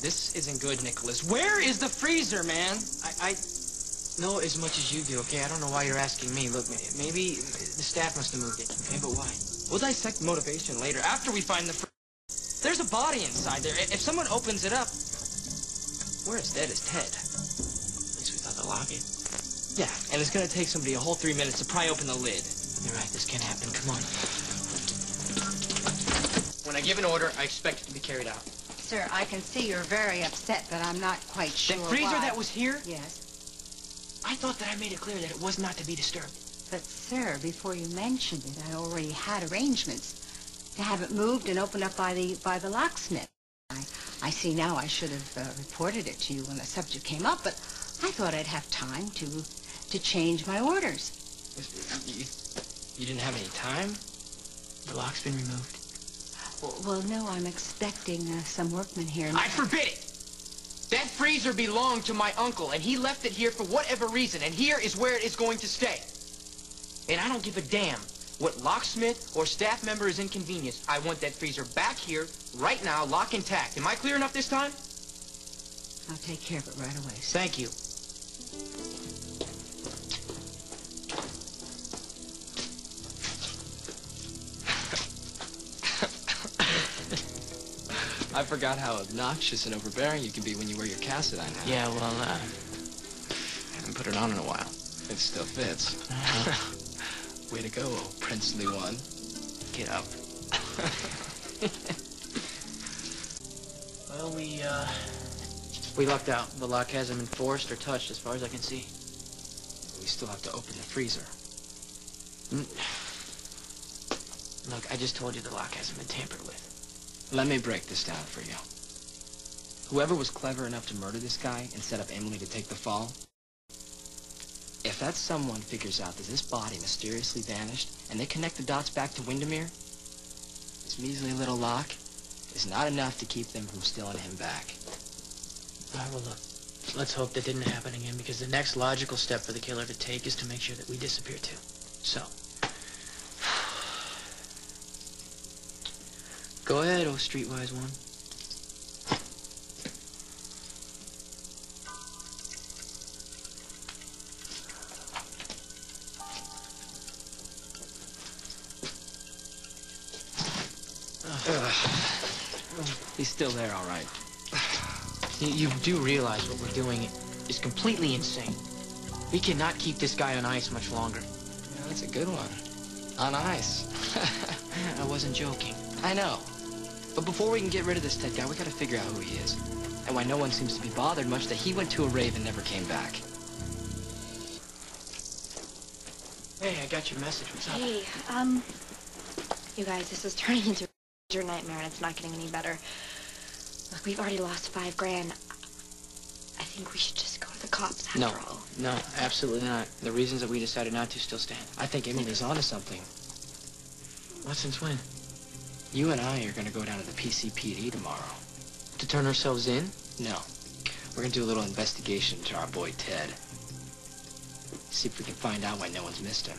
This isn't good, Nikolas. Where is the freezer, man? I, I know as much as you do, okay? I don't know why you're asking me. Look, maybe the staff must have moved it, okay? But why? We'll dissect motivation later, after we find the fr- There's a body inside there. If someone opens it up, where it's dead is Ted. At least we thought lock it. Yeah, and it's gonna take somebody a whole three minutes to pry open the lid. You're right, this can't happen. Come on. When I give an order, I expect it to be carried out. Sir, I can see you're very upset, but I'm not quite sure That freezer why. that was here, Yes. I thought that I made it clear that it was not to be disturbed. But, sir, before you mentioned it, I already had arrangements to have it moved and opened up by the by the locksmith. I, I see now I should have uh, reported it to you when the subject came up, but I thought I'd have time to to change my orders. You, you didn't have any time? The lock's been removed. Well, no, I'm expecting uh, some workmen here. I forbid it! That freezer belonged to my uncle, and he left it here for whatever reason, and here is where it is going to stay. And I don't give a damn what locksmith or staff member is inconvenienced. I want that freezer back here, right now, lock intact. Am I clear enough this time? I'll take care of it right away. sir. Thank you. I forgot how obnoxious and overbearing you can be when you wear your Cassadine hat. Yeah, well, uh, I haven't put it on in a while. It still fits. Way to go, oh princely one. Get up. well, we, uh, we lucked out. The lock hasn't been forced or touched as far as I can see. We still have to open the freezer. Look, I just told you the lock hasn't been tampered with. Let me break this down for you. Whoever was clever enough to murder this guy and set up Emily to take the fall, if that someone figures out that this body mysteriously vanished and they connect the dots back to Wyndemere, this measly little lock is not enough to keep them from stealing him back. All right, well, look. Let's hope that didn't happen again, because the next logical step for the killer to take is to make sure that we disappear too. So. Go ahead, oh streetwise one. He's still there, all right. You, you do realize what we're doing is completely insane. We cannot keep this guy on ice much longer. Yeah, that's a good one. On ice. I wasn't joking. I know. But before we can get rid of this Ted guy, we gotta figure out who he is. And why no one seems to be bothered much that he went to a rave and never came back. Hey, I got your message. What's up? Hey, um, you guys, this is turning into a major nightmare and it's not getting any better. Look, we've already lost five grand. I think we should just go to the cops after No, all. no, absolutely not. The reasons that we decided not to still stand. I think Emily's onto something. What since when? You and I are gonna go down to the PCPD tomorrow. To turn ourselves in? No. We're gonna do a little investigation into our boy Ted. See if we can find out why no one's missed him.